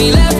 be left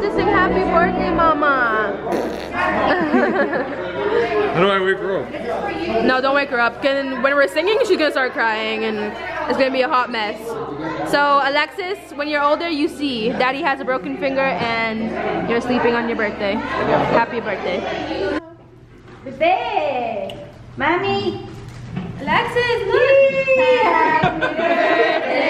to sing happy birthday, mama. How do I wake her up? No, don't wake her up. Can, when we're singing, she's gonna start crying and it's gonna be a hot mess. So Alexis, when you're older, you see daddy has a broken finger and you're sleeping on your birthday. Happy birthday. Bebe, mami, Alexis, look. happy birthday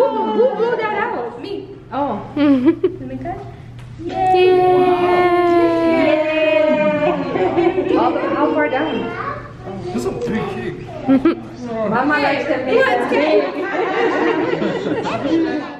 Who, who blew that out? Me. Oh. Let me cut. How, how far down? This is a big cake. Mama likes to make What's cake?